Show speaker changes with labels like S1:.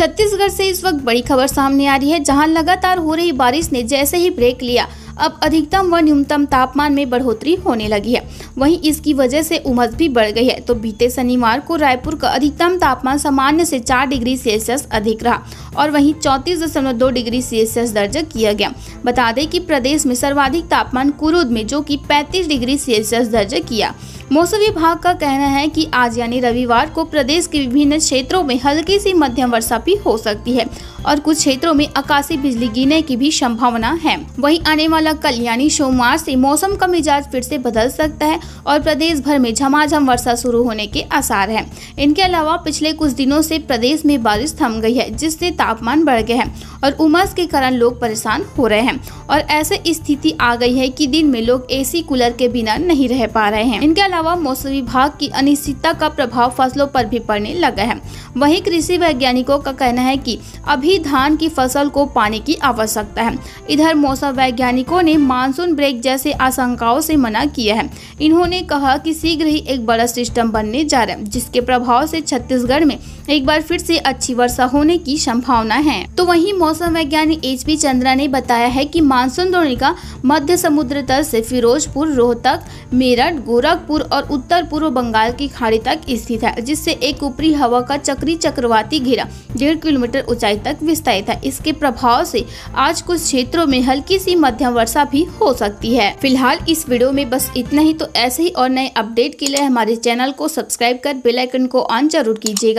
S1: छत्तीसगढ़ से इस वक्त बड़ी खबर सामने आ रही है, जहाँ लगातार हो रही बारिश ने जैसे ही ब्रेक लिया, अब अधिकतम व न्यूनतम तापमान में बढ़ोतरी होने लगी है। वहीं इसकी वजह से उमस भी बढ़ गई है तो बीते शनिवार को रायपुर का अधिकतम तापमान सामान्य से 4 डिग्री सेल्सियस अधिक रहा और वहीं चौंतीस दशमलव दो डिग्री सेल्सियस दर्ज किया गया। बता दें कि प्रदेश में सर्वाधिक तापमान कुरुद में, जो कि 35 डिग्री सेल्सियस दर्ज किया। मौसम विभाग का कहना है कि आज यानी रविवार को प्रदेश के विभिन्न क्षेत्रों में हल्की सी मध्यम वर्षा भी हो सकती है और कुछ क्षेत्रों में आकाशीय बिजली गिरने की भी संभावना है। वहीं आने वाला कल यानी सोमवार से मौसम का मिजाज फिर से बदल सकता है और प्रदेश भर में झमाझम वर्षा शुरू होने के आसार है। इनके अलावा पिछले कुछ दिनों से प्रदेश में बारिश थम गई है, जिससे तापमान बढ़ गया है और उमस के कारण लोग परेशान हो रहे हैं और ऐसे स्थिति आ गई है की दिन में लोग एसी कूलर के बिना नहीं रह पा रहे हैं। इनके अलावा मौसम विभाग की अनिश्चितता का प्रभाव फ़सलों पर भी पड़ने लगा है। वहीं कृषि वैज्ञानिकों का कहना है कि अभी धान की फ़सल को पानी की आवश्यकता है। इधर मौसम वैज्ञानिकों ने मानसून ब्रेक जैसे आशंकाओं से मना किया है। इन्होंने कहा कि शीघ्र ही एक बड़ा सिस्टम बनने जा रहा है, जिसके प्रभाव से छत्तीसगढ़ में एक बार फिर से अच्छी वर्षा होने की संभावना है। तो वहीं मौसम वैज्ञानिक एच पी चंद्रा ने बताया है कि मानसून द्रोणिका मध्य समुद्र तल से फिरोजपुर, रोहतक, मेरठ, गोरखपुर और उत्तर पूर्व बंगाल की खाड़ी तक स्थित है, जिससे एक ऊपरी हवा का चक्री चक्रवाती घेरा डेढ़ किलोमीटर ऊंचाई तक विस्तारित है। इसके प्रभाव से आज कुछ क्षेत्रों में हल्की सी मध्यम वर्षा भी हो सकती है। फ़िलहाल इस वीडियो में बस इतना ही तो ऐसे ही और नए अपडेट के लिए हमारे चैनल को सब्सक्राइब कर बेलाइकन को ऑन ज़रूर कीजिएगा।